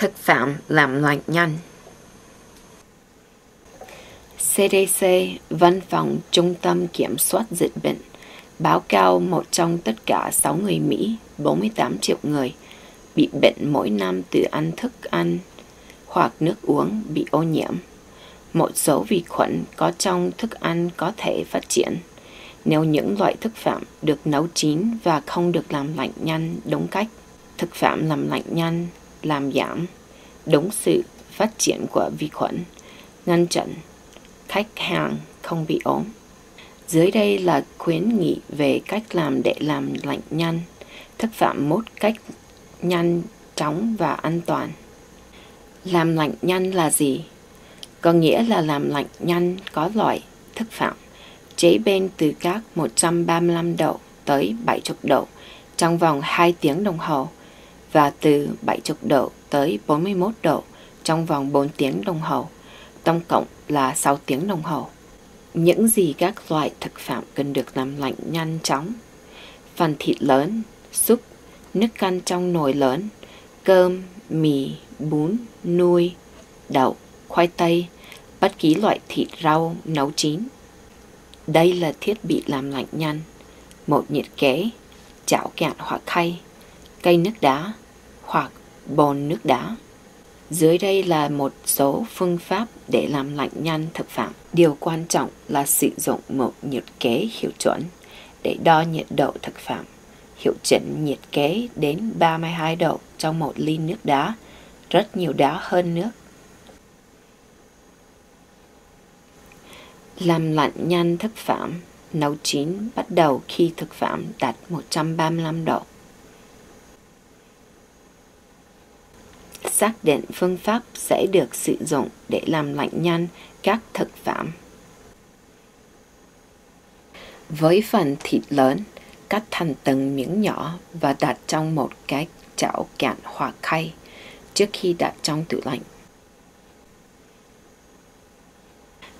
Thực phẩm làm lạnh nhanh CDC, Văn phòng Trung tâm Kiểm soát Dịch bệnh, báo cáo một trong tất cả 6 người Mỹ, 48 triệu người, bị bệnh mỗi năm từ ăn thức ăn hoặc nước uống bị ô nhiễm. Một số vi khuẩn có trong thức ăn có thể phát triển nếu những loại thực phẩm được nấu chín và không được làm lạnh nhanh đúng cách. Thực phẩm làm lạnh nhanh làm giảm đúng sự phát triển của vi khuẩn, ngăn chặn khách hàng không bị ốm. Dưới đây là khuyến nghị về cách làm để làm lạnh nhanh thực phẩm một cách nhanh chóng và an toàn. Làm lạnh nhanh là gì? Có nghĩa là làm lạnh nhanh có loại thực phẩm chế bên từ các 135 độ tới 70 độ trong vòng 2 tiếng đồng hồ và từ 70 độ tới 41 độ trong vòng 4 tiếng đồng hồ, tổng cộng là 6 tiếng đồng hồ. Những gì các loại thực phẩm cần được làm lạnh nhanh chóng? Phần thịt lớn, súp, nước canh trong nồi lớn, cơm, mì, bún, nuôi, đậu, khoai tây, bất kỳ loại thịt rau nấu chín. Đây là thiết bị làm lạnh nhanh, một nhiệt kế, chảo cạn hoặc khay, cây nước đá hoặc bồn nước đá. Dưới đây là một số phương pháp để làm lạnh nhanh thực phẩm. Điều quan trọng là sử dụng một nhiệt kế hiệu chuẩn để đo nhiệt độ thực phẩm. Hiệu chỉnh nhiệt kế đến 32 độ trong một ly nước đá, rất nhiều đá hơn nước. Làm lạnh nhanh thực phẩm, nấu chín bắt đầu khi thực phẩm đạt 135 độ. Xác định phương pháp sẽ được sử dụng để làm lạnh nhanh các thực phẩm. Với phần thịt lớn, cắt thành từng miếng nhỏ và đặt trong một cái chảo cạn hoặc khay trước khi đặt trong tủ lạnh.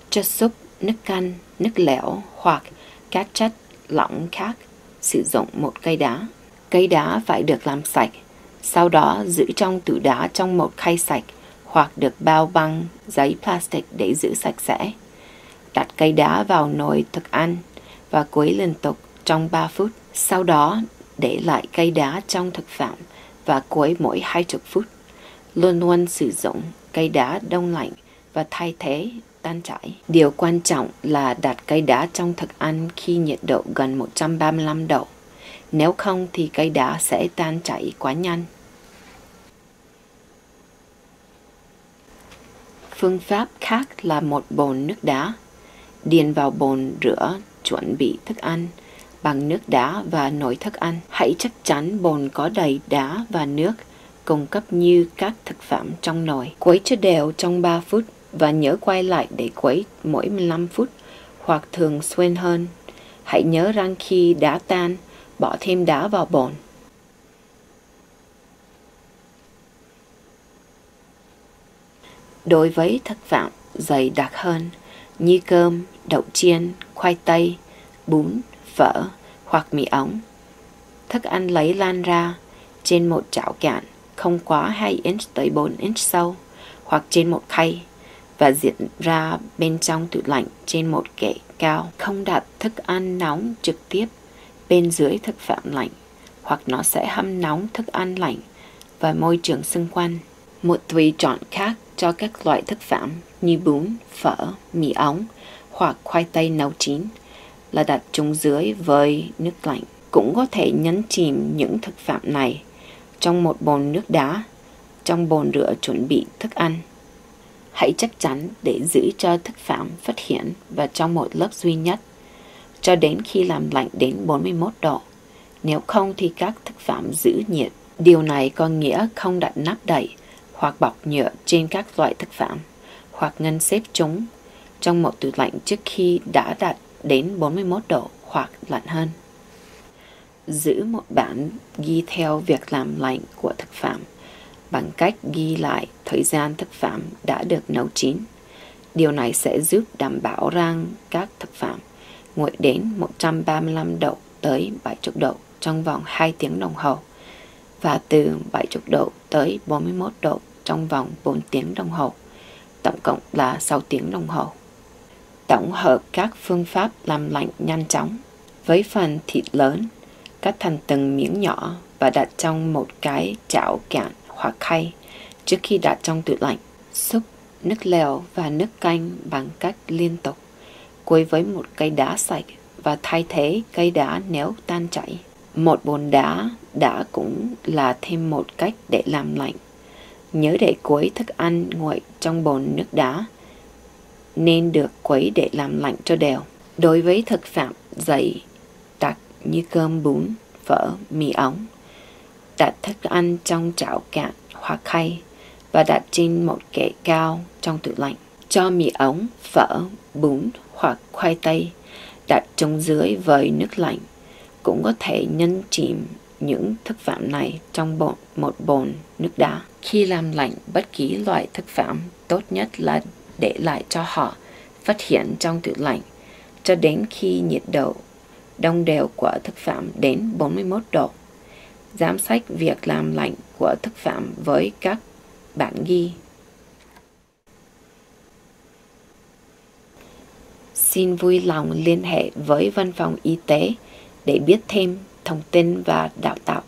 Cho súp, nước canh, nước lẻo hoặc các chất lỏng khác sử dụng một cây đá. Cây đá phải được làm sạch sau đó, giữ trong tủ đá trong một khay sạch hoặc được bao băng, giấy plastic để giữ sạch sẽ. Đặt cây đá vào nồi thức ăn và quấy liên tục trong 3 phút. Sau đó, để lại cây đá trong thực phẩm và quấy mỗi 20 phút. Luôn luôn sử dụng cây đá đông lạnh và thay thế, tan chảy. Điều quan trọng là đặt cây đá trong thực ăn khi nhiệt độ gần 135 độ. Nếu không thì cây đá sẽ tan chảy quá nhanh. Phương pháp khác là một bồn nước đá. Điền vào bồn rửa chuẩn bị thức ăn bằng nước đá và nồi thức ăn. Hãy chắc chắn bồn có đầy đá và nước cung cấp như các thực phẩm trong nồi. Quấy cho đều trong 3 phút và nhớ quay lại để quấy mỗi 15 phút hoặc thường xuyên hơn. Hãy nhớ rằng khi đá tan, bỏ thêm đá vào bồn. Đối với thực phẩm dày đặc hơn như cơm, đậu chiên, khoai tây, bún, phở hoặc mì ống, thức ăn lấy lan ra trên một chảo cạn không quá 2 inch tới 4 inch sâu hoặc trên một khay và diễn ra bên trong tủ lạnh trên một kệ cao. Không đặt thức ăn nóng trực tiếp bên dưới thực phẩm lạnh hoặc nó sẽ hâm nóng thức ăn lạnh và môi trường xung quanh. Một tùy chọn khác cho các loại thực phẩm như bún, phở, mì ống hoặc khoai tây nấu chín là đặt chúng dưới với nước lạnh. Cũng có thể nhấn chìm những thực phẩm này trong một bồn nước đá, trong bồn rửa chuẩn bị thức ăn. Hãy chắc chắn để giữ cho thực phẩm phát hiện và trong một lớp duy nhất cho đến khi làm lạnh đến 41 độ. Nếu không thì các thực phẩm giữ nhiệt. Điều này có nghĩa không đặt nắp đậy hoặc bọc nhựa trên các loại thực phẩm hoặc ngăn xếp chúng trong một tủ lạnh trước khi đã đạt đến 41 độ hoặc lạnh hơn. Giữ một bản ghi theo việc làm lạnh của thực phẩm bằng cách ghi lại thời gian thực phẩm đã được nấu chín. Điều này sẽ giúp đảm bảo rằng các thực phẩm nguội đến 135 độ tới 70 độ trong vòng 2 tiếng đồng hồ và từ 70 độ tới 41 độ trong vòng 4 tiếng đồng hồ, tổng cộng là 6 tiếng đồng hồ. Tổng hợp các phương pháp làm lạnh nhanh chóng với phần thịt lớn, cắt thành từng miếng nhỏ và đặt trong một cái chảo cạn hoặc khay trước khi đặt trong tủ lạnh. Xúc nước lèo và nước canh bằng cách liên tục, quấy với một cây đá sạch và thay thế cây đá nếu tan chảy. Một bồn đá đã cũng là thêm một cách để làm lạnh. Nhớ để quấy thức ăn nguội trong bồn nước đá nên được quấy để làm lạnh cho đều. Đối với thực phẩm dày đặc như cơm bún, phở, mì ống, đặt thức ăn trong chảo cạn hoặc khay và đặt trên một kệ cao trong tủ lạnh. Cho mì ống, phở, bún hoặc khoai tây đặt trong dưới với nước lạnh. Cũng có thể nhân chìm những thực phẩm này trong bồn, một bồn nước đá. Khi làm lạnh bất kỳ loại thực phẩm, tốt nhất là để lại cho họ phát hiện trong tủ lạnh cho đến khi nhiệt độ đông đều của thực phẩm đến 41 độ. Giám sát việc làm lạnh của thực phẩm với các bản ghi. Xin vui lòng liên hệ với văn phòng y tế để biết thêm thông tin và đào tạo.